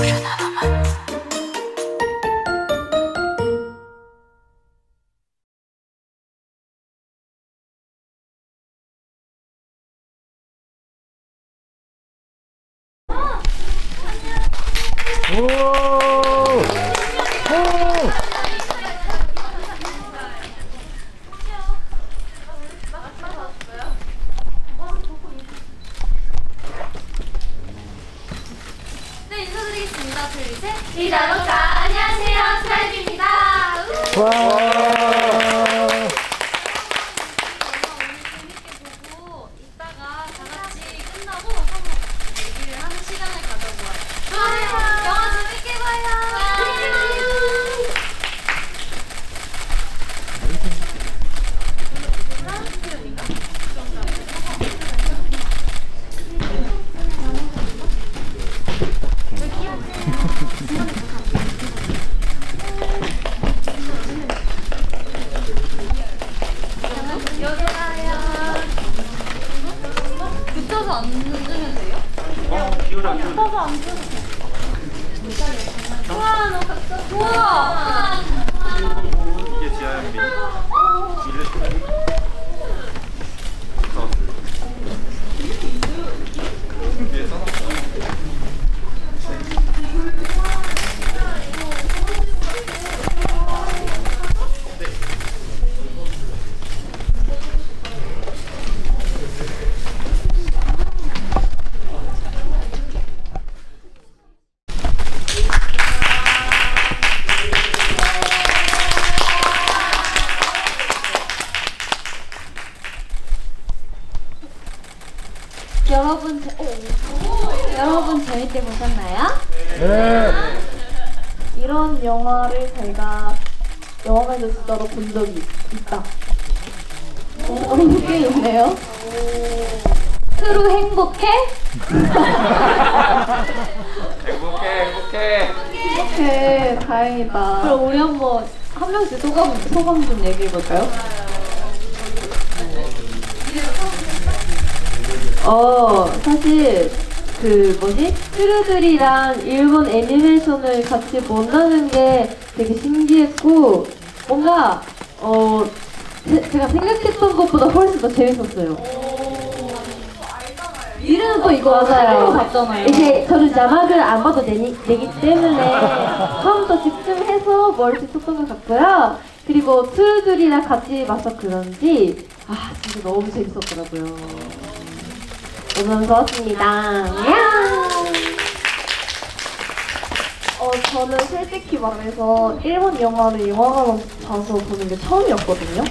네, 재밌게 보셨나요? 네. 이런 영화를 제가 영화관에서 진짜로 본 적이 있다. 어, 꽤 있네요. 트루 행복해? 행복해, 행복해. 이렇게 다행이다. 그럼 우리 한번 한 명씩 소감, 소감 좀 얘기해볼까요? 어, 사실 그 뭐지? 트루들이랑 일본 애니메이션을 같이 본다는 게 되게 신기했고 뭔가 어 제, 제가 생각했던 것보다 훨씬 더 재밌었어요. 이름은 또 이거 맞아요. 봤잖아요. 이제 저는 자막을 안 봐도 되니, 되기 때문에 처음부터 집중해서 뭘 했었던 것 같고요. 그리고 트루들이랑 같이 봐서 그런지 아 진짜 너무 재밌었더라고요. 너무 좋았습니다. 야! 어, 저는 솔직히 말해서 일본 영화를 영화관에서 봐서 보는 게 처음이었거든요.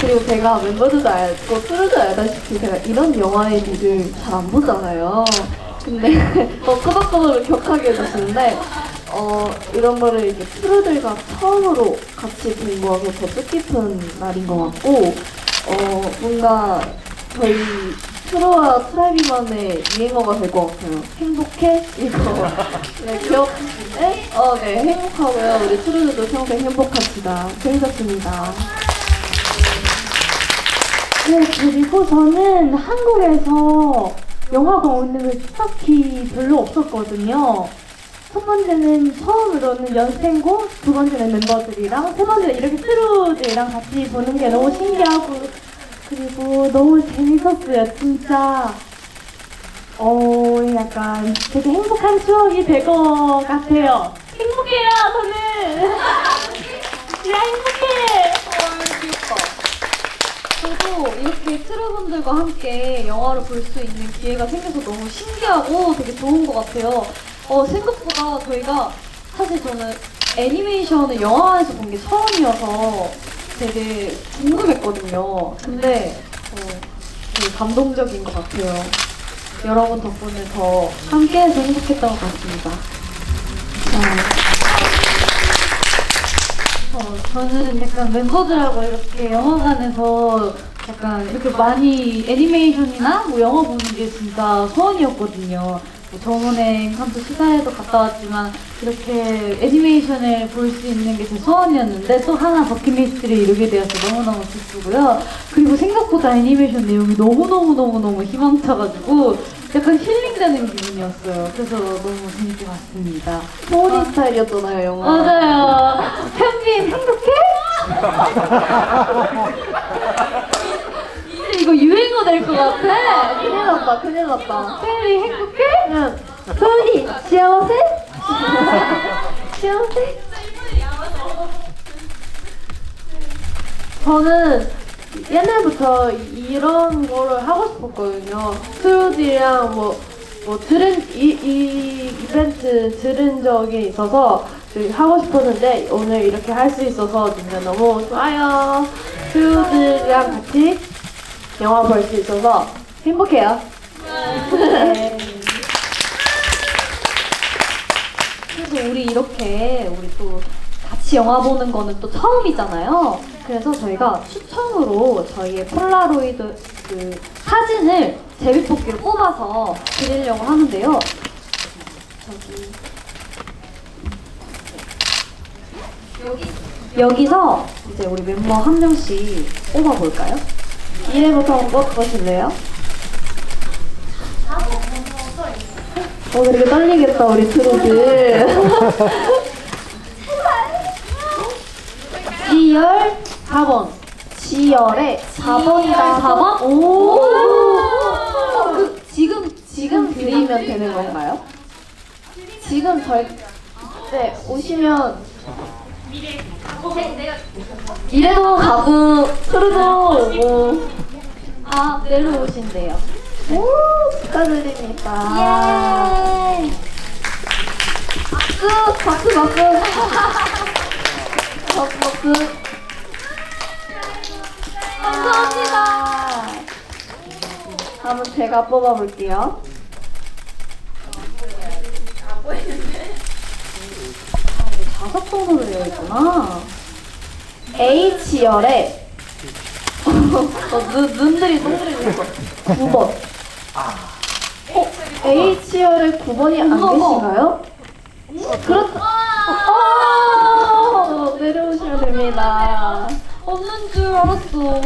그리고 제가 멤버들도 알고 트루도 알다시피 제가 이런 영화의미를 잘안 보잖아요. 근데 어, 끄덕끄덕을 격하게 해주시는데 어, 이런 거를 이제 트루들과 처음으로 같이 본 거라서 더 뜻깊은 날인 것 같고 어, 뭔가 저희 트로와 트라이비만의 유행어가 될 것 같아요. 행복해? 이거. 네, 기억, 네? 어, 네, 행복하고요. 우리 트루들도 평생 행복합시다. 재밌었습니다. 네, 그리고 저는 한국에서 영화가 오는 게 딱히 별로 없었거든요. 첫 번째는 처음으로는 연생고, 두 번째는 멤버들이랑, 세 번째는 이렇게 트루들이랑 같이 보는 게 너무 신기하고, 그리고 너무 재밌었어요, 진짜. 어, 약간 되게 행복한 추억이 될 것 같아요. 행복해요, 저는! 야, 행복해! 저도 이렇게 트루분들과 함께 영화를 볼 수 있는 기회가 생겨서 너무 신기하고 되게 좋은 것 같아요. 어, 생각보다 저희가 사실 저는 애니메이션을 영화관에서 본 게 처음이어서 되게 궁금했거든요. 근데 어, 되게 감동적인 것 같아요. 여러분 덕분에 더 함께해서 행복했던 것 같습니다. 어, 저는 약간 멤버들하고 이렇게 영화관에서 약간 이렇게 많이 애니메이션이나 뭐 영화 보는 게 진짜 소원이었거든요. 뭐 저번에 칸토 시사에도 갔다 왔지만 이렇게 애니메이션을 볼 수 있는 게 제 소원이었는데 또 하나 버킷리스트를 이루게 되어서 너무너무 기쁘고요. 그리고 생각보다 애니메이션 내용이 너무너무너무너무 희망차가지고 약간 힐링되는 기분이었어요. 그래서 너무 재밌게 봤습니다. 소리 스타일이었잖아요, 영화. 맞아요. 현빈 행복해? 이거 유행어 될 것 같아. 큰일 났다, 큰일 났다. 혜리 행복해? 응. 소은이 시원해? 시원해? 저는 옛날부터 이런 거를 하고 싶었거든요. 트루디랑 뭐, 뭐 들은 이, 이 이벤트 들은 적이 있어서 그 하고 싶었는데 오늘 이렇게 할 수 있어서 진짜 너무 좋아요. 트루디랑 같이 영화 볼 수 있어서 행복해요. 네. 그래서 우리 이렇게 우리 또 같이 영화 보는 거는 또 처음이잖아요. 그래서 저희가 추첨으로 저희의 폴라로이드 그 사진을 제비뽑기로 뽑아서 드리려고 하는데요. 저기 여기서 이제 우리 멤버 한 명씩 뽑아볼까요? 미레부터 한번 뽑아보실래요? 어, 되게 떨리겠다, 우리 트루들. G열 4번. G열의 4번이다. 4번? 오! 그 지금 지금 드리면 되는 건가요? 지금 저희, 네, 오시면. 이래도 가고, 트루도 오고. 아 내려오신대요. 오, 축하드립니다. 예. 박수, 박수, 박수. 박수, 박수. 감사합니다. 다음은 제가 뽑아볼게요. 다섯 번으로 되어 있구나. H열의 어, 눈, 눈들이 동그리는 거. 9번. 어, H열의 9번이 안. 계신가요? 그렇다. 어, 내려오시면 됩니다. 없는 줄 알았어.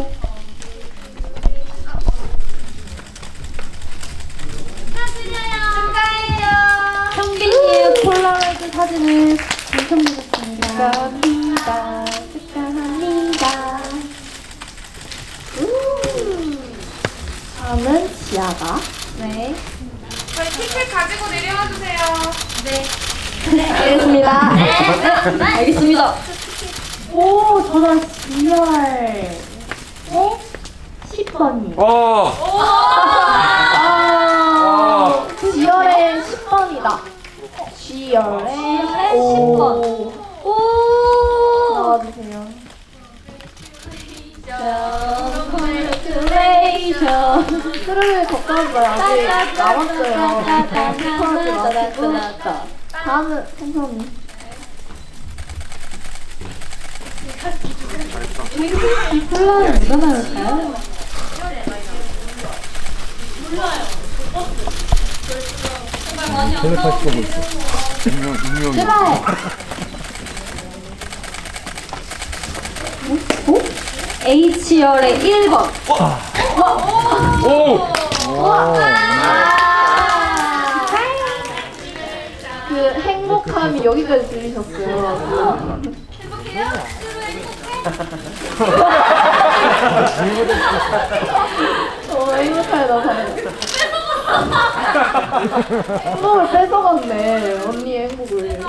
축하해요. 현빈이의 폴라로이드 사진을 당첨되셨습니다. 축하합니다. 축하합니다. 음. 다음은 지아가. 네. 저희 티켓 가지고 내려와 주세요. 네. 알겠습니다. 네, 알겠습니다. 오, 저는 지열. 네? 10번이요. 어. 아, 지열의 12월에 10번. 오. 나와주세요. 트름을 걱정하지 마요. 아직 남았어요. 걱정하지 마시고. 다음은 천천히. 플라를 누가 나올까요? 몰라요. 텔레파시 보고 있어. 익명 익명. 제발. H열의 1번. 오. 그 행복함이 여기까지 들리셨어요. 어, 행복하다, 다행이다. 행복을 뺏어갔네, 언니의 행복을.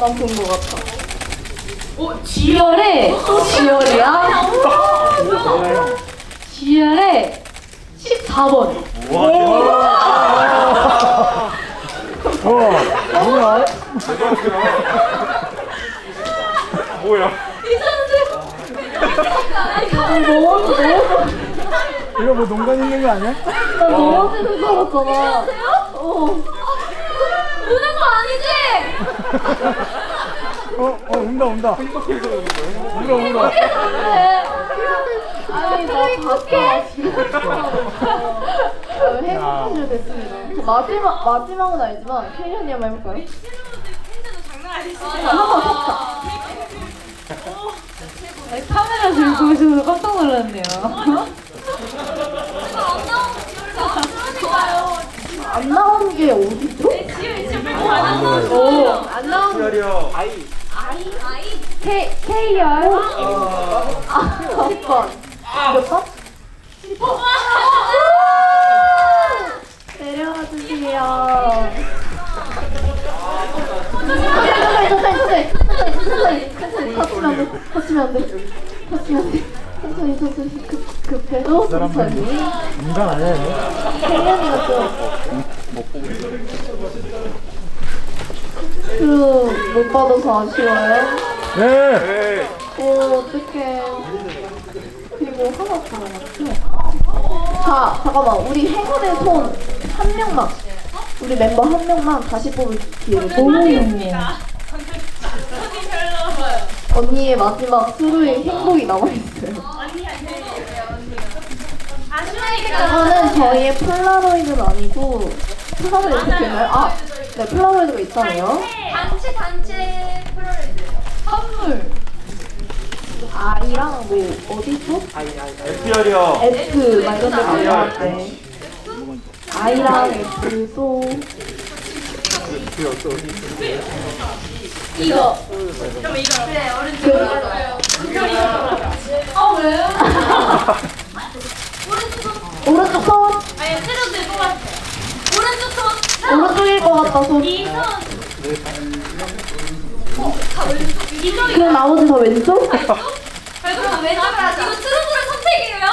난본것 같아. 지열의 또 지열이야? 지열의 14번. 어, 뭐야? 뭐야? 이거 뭐 농간 있는 거 아니야? 나 넘어지는 줄 알았잖아. 어. 우는 거 아니지? 어, 어, 온다, 온다. 행복해서 오는 거예요? 울어, 울어. 아니, 나 봤어. 행복하시면 됐습니다. 마지막, 마지막은 아니지만, 케이 언니 한번 해볼까요? 섞자. 카메라 들고 오셔서 깜짝 놀랐네요. 안 나오는 게 어딨죠? 오, 안 나오는 기다려. 아이. K, K열? 아, 10번. 몇 번? 10번. 내려와 주세요. 천천히, 천천히, 천천히, 천천히, 터치면 안 돼, 터치면 안 돼, 터치면 안 돼. 천천히, 천천히, 급, 급해도 천천히. 인간 아니야, 얘? 혜연이가 좀. 그못 받아서 아쉬워요. 네! 네. 오, 어떡해. 그리고 하나 더 남았죠? 자, 잠깐만. 우리 행운의 손 한 명만. 우리 멤버 한 명만 다시 뽑을 기회를 너무. 좋네요. 언니의 마지막 수루의 행복이 남아있어요. 이거는 저희의 폴라로이드는 아니고, 폴라로이드 이렇게 되나요? 아, 네, 폴라로이드가 있잖아요. 단체 단체 플로레드. 선물. 아이랑 뭐, 어디죠? 기다려. F 막 이런 데 가져갈 때 I랑 F 또 이거 그래 어른 그어 왜요? 오른쪽 손 아니 새로 들것 같아. 오른쪽 손. 오른쪽일 것 같다 손 이 손. 어, 다 왼쪽. 그럼 나머지 다 왼쪽? 그럼 왼쪽을 하자. 이거 트루브의 선택이에요?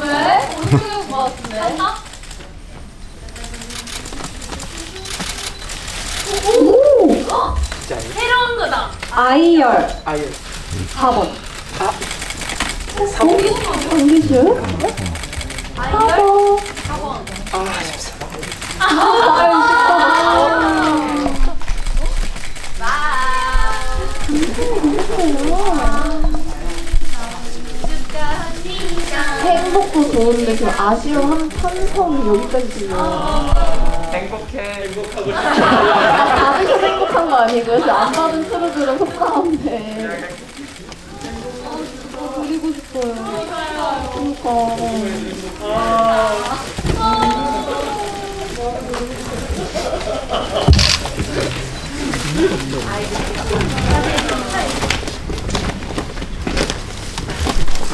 왜? 오른쪽인 것 같은데. 맞나? 오! 새로운 거다. I열 아예. 4번 아. 경기줄? 4번 아, 십사. 행복도 좋은데 그 아쉬움 한 탄성 여기까지 들려요 행복해. 받으셔서 행복한 거 아니고요. 저안 받은 트루들은 속상한데. 어, 드리고 싶어요. 그러니까.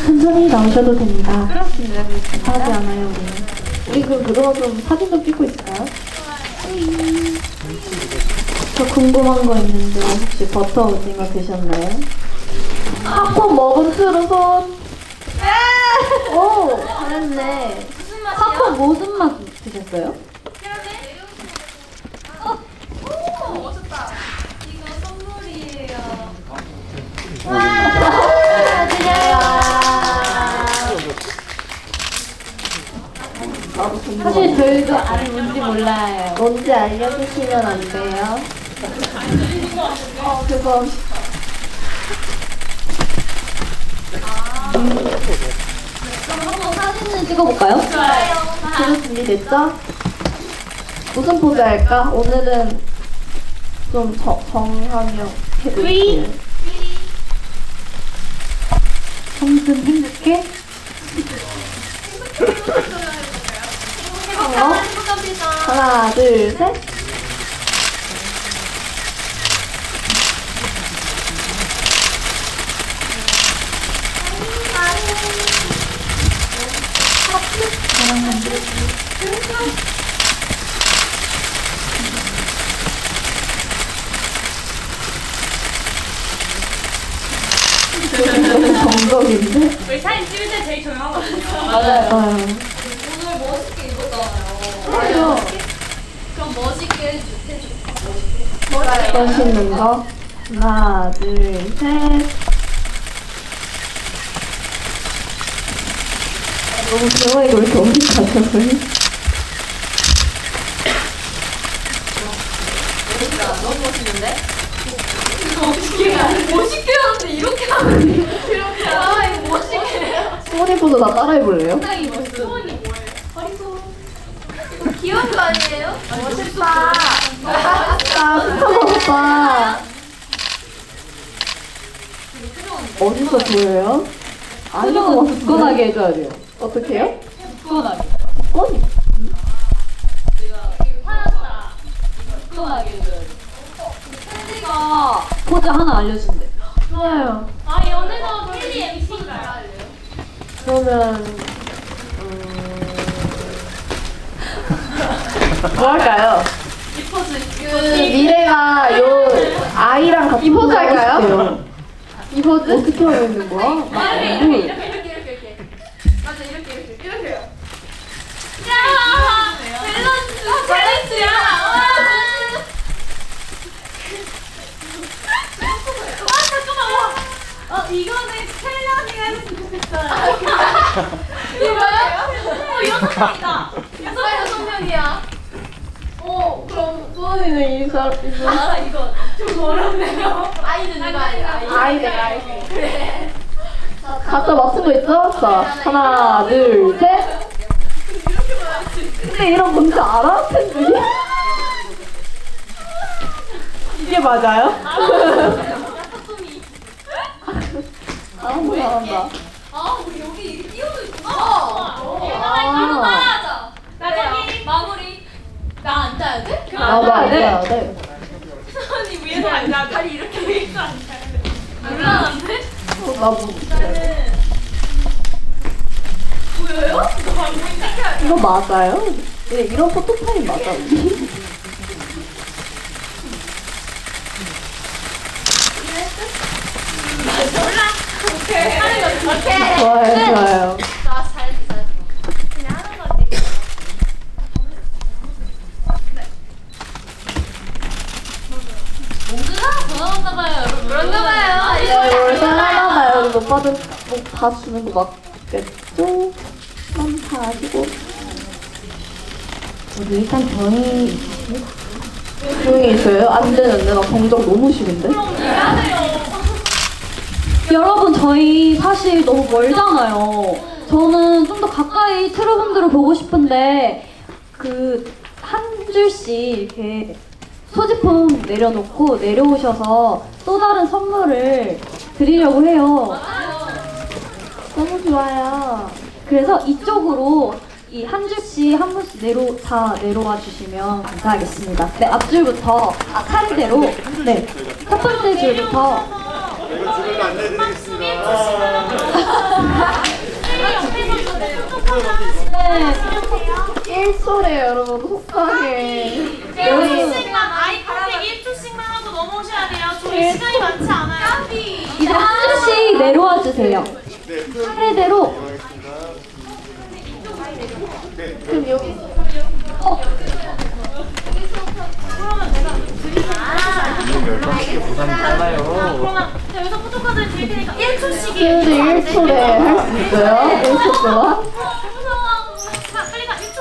천천히 나오셔도 됩니다. 그렇습니다. 하지 않아요, 우리. 우리 그럼 그동안 좀 사진 좀 찍고 있을까요? 저 궁금한 거 있는데 혹시 버터 오징어 드셨나요? 팝콘 먹은 트루 손. 오, 잘했네. 무슨 맛이야? 팝콘 무슨 맛 드셨어요? 어, 오, 멋졌다. 이거 선물이에요. 사실 저희도 아직 뭔지 몰라요. 뭔지 알려주시면 안 돼요? 어, 그거. 그럼 한번 사진을 찍어볼까요? 트루 준비됐죠? 무슨 포즈 할까? 오늘은 좀 정, 정하며 해볼게요. 성순 행복해? 어? 하나, 둘, 셋. 너무 정적인데? 우리 사진 찍을 때 제일 조용하거든요. 맞아요. 오늘 멋있게 입었잖아요. 맞아요. 그럼 멋있게 해주, 멋있는 거. 하나, 둘, 셋. 너무 좋아해, 왜 이렇게 어색하죠, 저희? 멋있게 하는데 이렇게 하면 이렇게 아 이거 멋있게 해요. 소원이 포도 다 따라해볼래요? 굉장히 멋있어. 소원이. 귀여운 거 아니에요? 멋있다. 아, 스타벅 오빠. 어디서 보여요? 아니고 굳건하게 해줘야 돼요. 어떻게요? 굳건하게. 굳건이? 팬디가 포즈 하나 알려준대. 좋아요. 아 연애가 팬디 MC인가요? 그러면 뭐 할까요? 그 미래가 요 아이랑 같이 이 포즈 할까요? 이 포즈 어떻게 하고 있는 거야? 나 이렇게 이렇게 이렇게 이렇게. 맞아 이렇게 이렇게 이렇게요. 야 밸런스 밸런스야. 아 잠깐만 와. 어 이거는 좋겠어요. 이거요? 어 여섯 명이다. 여섯 명 여섯 명이야. 어 그럼 수원이는 이 사람 이아 이거 좀 어렵네요. 아이는 누가 아이야? 아이 내가 아이 각자 맞춘 거 있어? 자 하나 둘 셋 근데 이런 뭔지 알아? 팬들이? 이게 맞아요? 잘한다 잘한다 아 우리 여기 이렇게 띄워져 있구나. 어. 이거 맞아. 나중에 마무리. 나 앉아야 돼? 나도 알아야 돼 수원이 위에서 앉아. 다리 이렇게 위에서 앉아야 돼. 불안한데? 어, 나 뭐, 보여요? 이거 방금 시켜야 이거 맞아요? 네, 이런 포토타임 맞아 우리? 오케이. 하는 거 오케이. 좋아요 좋아요. 네. 하나봐요 우리 오빠들 뭐다 주는 거 맞겠죠? 난다 아시고 우리 일단 저희 조용히 있어요? 안 되는데 나 공정 너무 싫은데? 여러분 저희 사실 너무 멀잖아요. 저는 좀 더 가까이 트로분들을 보고 싶은데 그 한 줄씩 이렇게 소지품 내려놓고 내려오셔서 또 다른 선물을 드리려고 해요. 너무 좋아요 그래서 이쪽으로 이 한 줄씩 한 분씩 내려 다 내려와 주시면 감사하겠습니다. 네 앞줄부터 아 차례대로 네첫 번째 줄부터 줄을 안내드리겠습니다. 네 1소래요 여러분 속상해 1초씩만 eye contact 1초씩만 하고 넘어오셔야 돼요. 저희 시간이 많지 않아요. 이제 한 줄씩 내려와 주세요. 네, 차례대로 그럼 여기 여기서 포토카드 드릴 테니까 1초씩이에요. 근데 1초래 할 수 있어요? 1초 동안? 자, 빨리 가. 1초.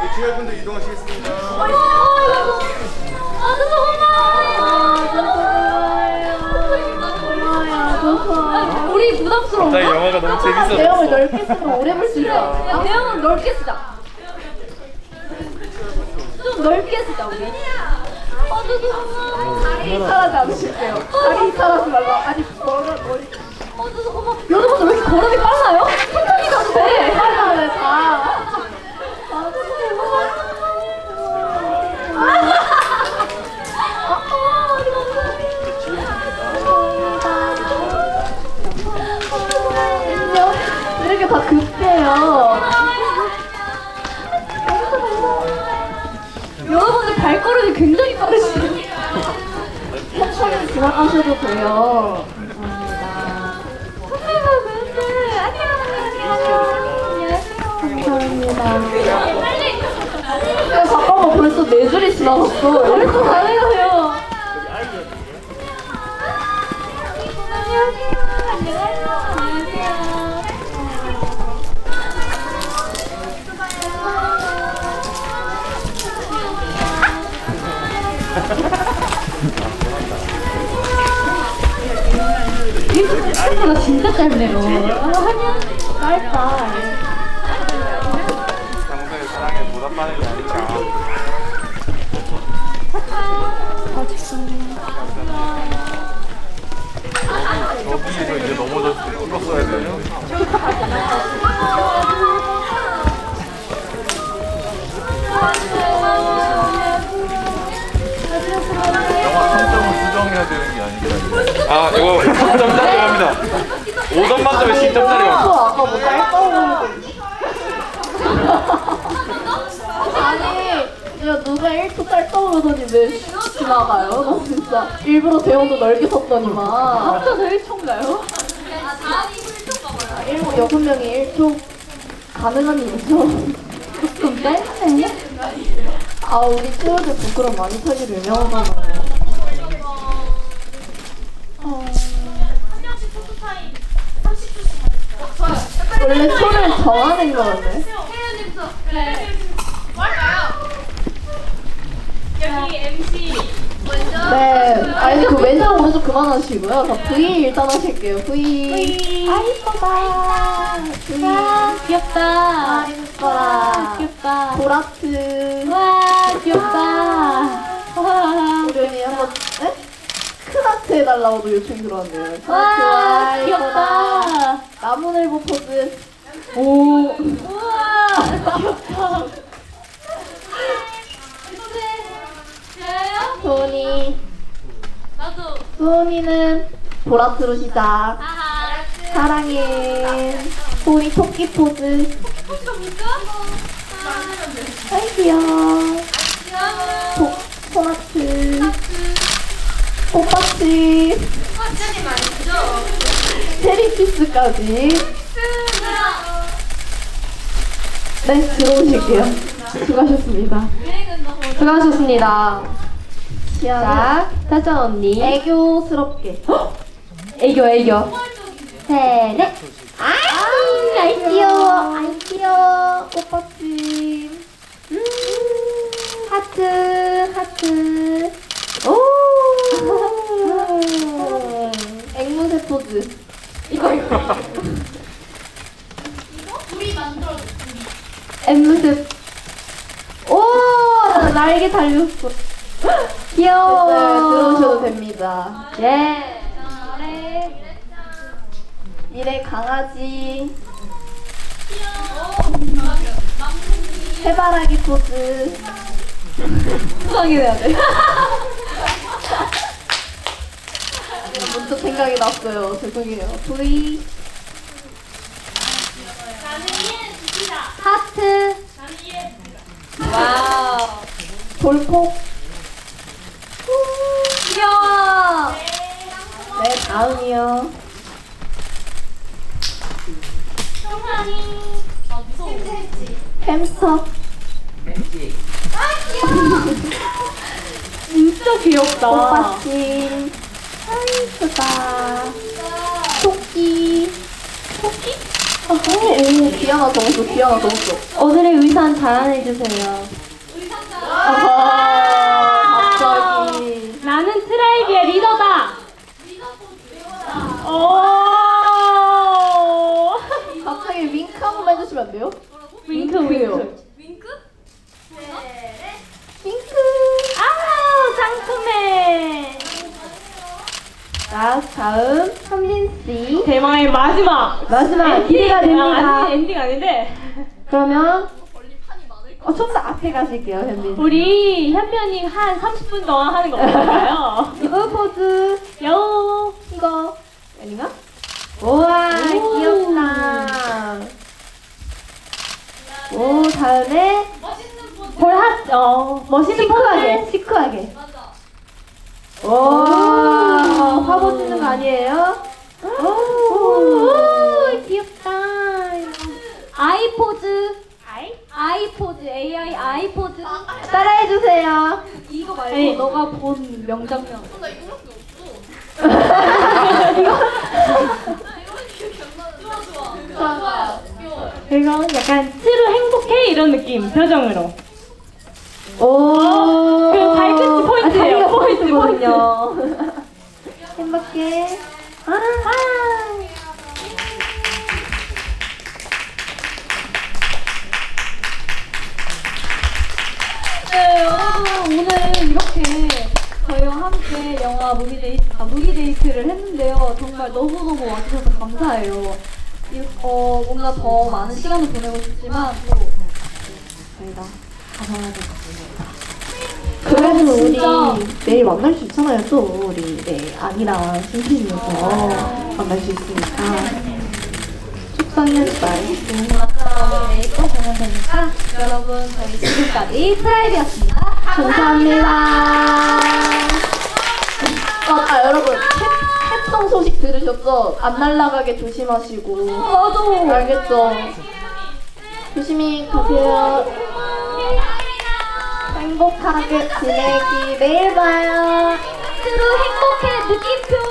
네, 주열 분들 이동하시겠습니다. 우리 부담스러운가? 영화가 너무 재밌어. 내용을 넓게 쓰면 오래 볼 수 있어 야, 대형은 넓게 쓰자. 좀 넓게 쓰자, 우리. 어, 다리 사라지 않으실게요 다리 사라지 말라 아니 머리 어, 여러분들 왜 이렇게 걸음이 빨라요? 다 이렇게 다 급해요 발 걸음이 굉장히 빠르시네요. 천천히 지나가셔도 돼요 감사합니다 야 잠깐만 벌써 네 줄이 지나갔어 왜 이렇게 잘해요 생각보다 진짜 짧네요. 아, 하냐? 짧다 오랜만에 나니까. 저기에서 이제 넘어졌을 때 찍었어야 돼요. 영화 해야 되는 게 아니라. 아, 이거 10점짜리 갑니다. 5점 만점에 10점짜리 또 갑니다. 아까 뭐 아니 야 누가 1초 딸떠오르더니 왜 지나가요? 너 진짜 일부러 대형도 넓게 섰더니만 합쳐서 1초인가요? 아. 일곱 여섯 명이 1초 가능한 일이죠? 좀 짧네 아 우리 친구들 부끄럼 많이 타기로 유명하잖아요 원래 초를 정하는 거였네. 네, 아니 그 왼쪽 오른쪽 그만하시고요. 자 V 일단 하실게요. V. 아 이뻐다. V. 와 귀엽다. 아 이뻐라. 귀엽다. 보라트. 와 귀엽다. 와, 우리 한번 네? 큰 하트 해달라고도 요청이 들어왔네요. 와. 귀엽다. 나무늘보 포즈. 오. 우와. 귀엽다. 소은이. 나도. 소은이는 보라트로 시작. 사랑해. 소은이 토끼 포즈. 포토입니까? 아이 귀여워. 귀여워. 소, 소나트. 꽃받침. 화장이 많이 죠 체리피스까지. 네, 들어오실게요. 수고하셨습니다. 수고하셨습니다. 자, 짜자 언니. 애교스럽게. 애교 애교. 포괄적이세요. 셋, 아, 아이 귀여워. 아이 귀여워. 꽃받침. 음, 하트, 하트. 오. 앵무새 포즈. 이거, 이거. 우리 만들어. 앵무새. 오! 날개 달렸어. 귀여워. 됐어요. 들어오셔도 됩니다. 예. 잘해. 미래 강아지. 귀여워. 해바라기 포즈. 수상해야 돼. 문득 생각이 났어요. 죄송해요. V. 하트. 와우 돌폭 귀여워. 네 다음이요. 성환이. 아 무서워. 햄스터 진짜 귀엽다. 꽃받침. 아이 예쁘다. 토끼. 토끼? 오, 오, 귀 하나 더 없어, 귀 하나 더 없어. 오늘의 의상 자랑해주세요. 의상자. 아하, 갑자기. 나는 트라이비의 리더다. 오. 갑자기 윙크 한 번만 해주시면 안 돼요? 윙크. 윙크. 윙크? 윙크. 아 상큼해. 자, 다음 현빈 씨. 대망의 마지막. 마지막 기대가 아, 됩니다. 아니 엔딩 아닌데. 그러면 어, 좀 더 앞에 가실게요, 현빈. 우리 현빈이 한 30분 동안 하는 거 어떨까요? 이거 포즈. 요. 이거 아닌가? 우와, 오. 귀엽다. 오, 다음에 멋있는 포즈. 볼 핫 어 멋있는 시크하게, 포즈. 시크하게. 맞아. 오, 오. 화보 찍는 거 아니에요? 오, 귀엽다. 아이 포즈. 아이? 아이 포즈, AI 아이 포즈. 따라해 주세요. 이거 말고 에이. 너가 본 명장면. 나 이거밖에 없어. 이거 나 이거 기억이 안 나는데. 좋아 좋아. 좋아 좋아. 귀여워. 그리고 약간 찌루 행복해 이런 느낌 표정으로. 오. 그 발끝이 포인트예요. 아, 포인트, 포인트거든요. 행복해. 아. 오늘 이렇게 저희와 함께 영화 무비데이트, 아, 무비데이트를 했는데요. 정말 너무너무 와주셔서 감사해요. 이, 어, 뭔가 더 많은 시간을 보내고 싶지만 또 저희가 가봐야 될것 같습니다. 그래도 우리 진짜. 내일 만날 수 있잖아요 또 우리 네 아니랑 심심해서 만날 수 있으니까 속상했어요 맞죠. 내일 또 보면 되니까 여러분 저희 지금까지 프라이드였습니다. 감사합니다 어, 아 여러분 햇- 햇성 소식 들으셨죠? 안 날아가게 조심하시고 맞아. 알겠죠? 조심히 가세요 행복하게 지내기 내일 봐요. 스스로 행복해 느낌표